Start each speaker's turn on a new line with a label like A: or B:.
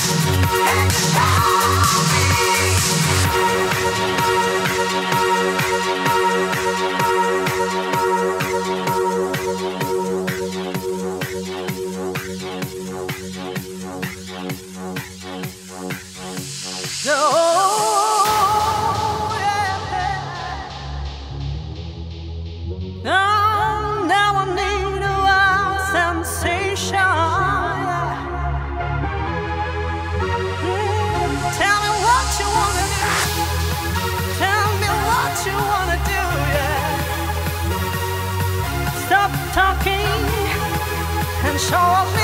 A: It's time. Show